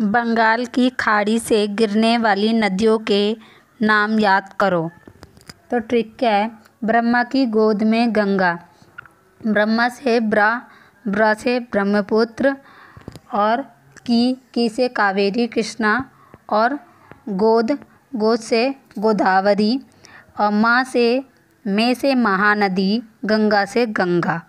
बंगाल की खाड़ी से गिरने वाली नदियों के नाम याद करो। तो ट्रिक क्या है? ब्रह्मा की गोद में गंगा। ब्रह्मा से ब्रा ब्रा से ब्रह्मपुत्र और की की से कावेरी, कृष्णा और गोद गोद से गोदावरी और माँ से, मे से महानदी, गंगा से गंगा।